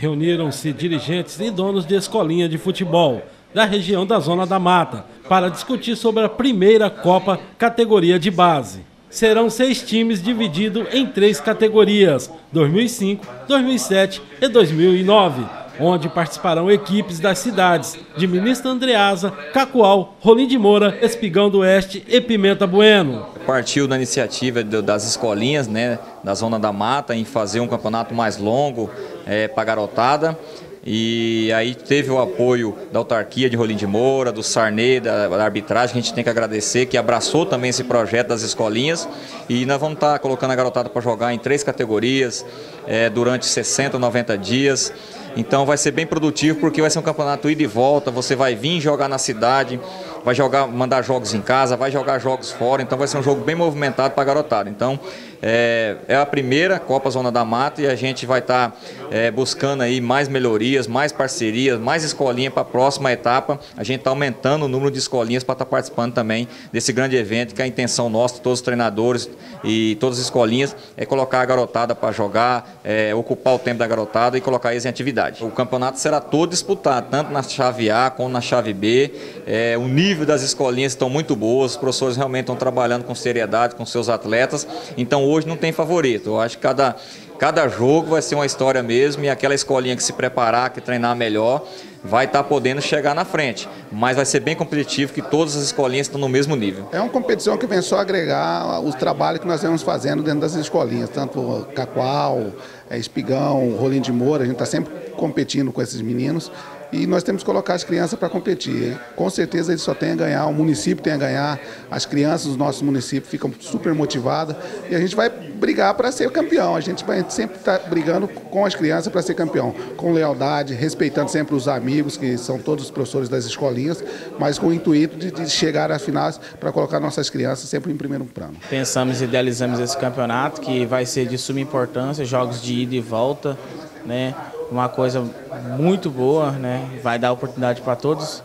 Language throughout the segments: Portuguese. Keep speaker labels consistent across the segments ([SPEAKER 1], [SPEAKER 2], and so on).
[SPEAKER 1] Reuniram-se dirigentes e donos de escolinha de futebol da região da Zona da Mata para discutir sobre a primeira Copa categoria de base. Serão seis times divididos em três categorias: 2005, 2007 e 2009, onde participarão equipes das cidades de Ministro Andreasa, Cacoal, Rolim de Moura, Espigão do Oeste e Pimenta Bueno.
[SPEAKER 2] Partiu da iniciativa das escolinhas, né, da Zona da Mata, em fazer um campeonato mais longo é, para garotada. E aí teve o apoio da autarquia de Rolim de Moura, do Sarney, da, da, arbitragem, que a gente tem que agradecer, que abraçou também esse projeto das escolinhas. E nós vamos estar colocando a garotada para jogar em três categorias é, durante 60, 90 dias. Então vai ser bem produtivo porque vai ser um campeonato ida e volta, você vai vir jogar na cidade, vai jogar, mandar jogos em casa, vai jogar jogos fora, então vai ser um jogo bem movimentado para garotada. Então é, é, a primeira Copa Zona da Mata e a gente vai estar tá, é, buscando aí mais melhorias, mais parcerias, mais escolinha para a próxima etapa. A gente está aumentando o número de escolinhas para estar tá participando também desse grande evento, que é a intenção nossa, todos os treinadores e todas as escolinhas, é colocar a garotada para jogar, é, ocupar o tempo da garotada e colocar eles em atividade. O campeonato será todo disputado, tanto na chave A como na chave B. É, o nível das escolinhas estão muito boas, os professores realmente estão trabalhando com seriedade com seus atletas. Então hoje não tem favorito. Eu acho que cada, cada jogo vai ser uma história mesmo e aquela escolinha que se preparar, que treinar melhor, vai estar tá podendo chegar na frente. Mas vai ser bem competitivo que todas as escolinhas estão no mesmo nível.
[SPEAKER 3] É uma competição que vem só agregar os trabalhos que nós vemos fazendo dentro das escolinhas, tanto Cacoal, é, Espigão, Rolim de Moura, a gente está sempre competindo com esses meninos e nós temos que colocar as crianças para competir. Com certeza eles só têm a ganhar, o município tem a ganhar, as crianças dos nossos municípios ficam super motivadas e a gente vai brigar para ser campeão. A gente vai sempre estar tá brigando com as crianças para ser campeão, com lealdade, respeitando sempre os amigos, que são todos os professores das escolinhas, mas com o intuito de, de chegar às finais para colocar nossas crianças sempre em primeiro plano.
[SPEAKER 4] Pensamos e idealizamos esse campeonato que vai ser de suma importância, jogos de ida e volta, né? Uma coisa muito boa, né? Vai dar oportunidade para todos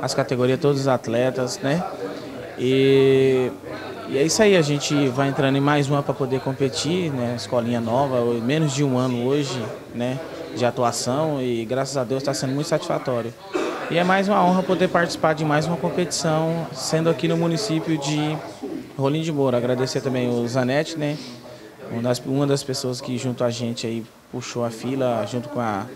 [SPEAKER 4] as categorias, todos os atletas, né? E, e, é isso aí, a gente vai entrando em mais uma para poder competir, né? Escolinha nova, menos de um ano hoje, né? De atuação e graças a Deus está sendo muito satisfatório. E é mais uma honra poder participar de mais uma competição, sendo aqui no município de Rolim de Moura. Agradecer também o Zanetti, né? Uma das, uma das pessoas que junto a gente aí puxou a fila junto com a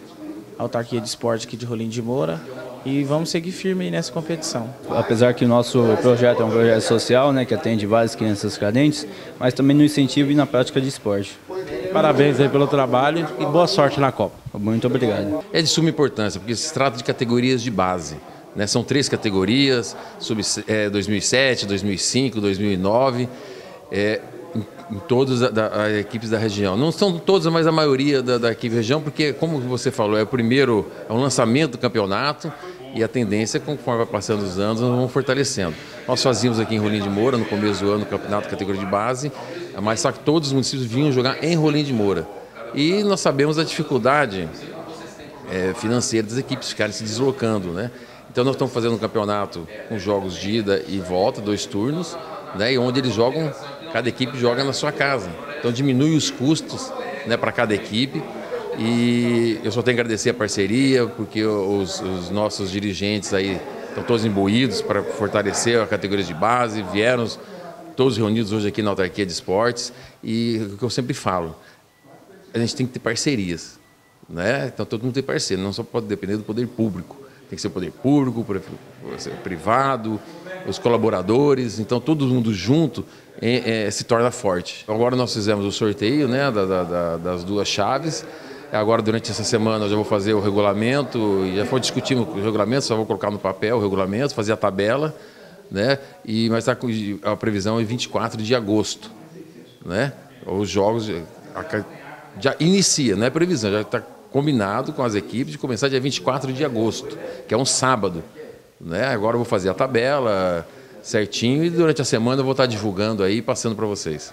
[SPEAKER 4] autarquia de esporte aqui de Rolim de Moura e vamos seguir firme nessa competição.
[SPEAKER 5] Apesar que o nosso projeto é um projeto social, né, que atende várias crianças carentes, mas também no incentivo e na prática de esporte.
[SPEAKER 1] Parabéns aí pelo trabalho e boa sorte na Copa.
[SPEAKER 5] Muito obrigado.
[SPEAKER 6] É de suma importância, porque se trata de categorias de base. Né? São três categorias, sub, é, 2007, 2005, 2009. É, em todas as equipes da região. Não são todas, mas a maioria da, da equipe região, porque, como você falou, é o primeiro, é o lançamento do campeonato e a tendência, conforme vai passando os anos, nós vamos fortalecendo. Nós fazíamos aqui em Rolim de Moura, no começo do ano, o campeonato categoria de base, mas só que todos os municípios vinham jogar em Rolim de Moura. E nós sabemos a dificuldade é, financeira das equipes ficarem se deslocando, né? Então nós estamos fazendo um campeonato com jogos de ida e volta, dois turnos, né? E onde eles jogam cada equipe joga na sua casa. Então diminui os custos né, para cada equipe. E eu só tenho que agradecer a parceria, porque os, os nossos dirigentes aí estão todos imbuídos para fortalecer a categoria de base, vieram todos reunidos hoje aqui na autarquia de esportes. E o que eu sempre falo, a gente tem que ter parcerias. Né? Então todo mundo tem parceiro, não só pode depender do poder público. Tem que ser o poder público, privado, os colaboradores, então todo mundo junto é, é, se torna forte. Agora nós fizemos o sorteio né, da, da, das duas chaves. Agora, durante essa semana, eu já vou fazer o regulamento, já foi discutindo o regulamento, só vou colocar no papel o regulamento, fazer a tabela, né? E, mas tá, a previsão é 24 de agosto. Né? Os jogos já inicia, não é previsão, já está combinado com as equipes de começar dia 24 de agosto, que é um sábado. Né? Agora eu vou fazer a tabela, certinho e durante a semana eu vou estar divulgando aí, passando para vocês.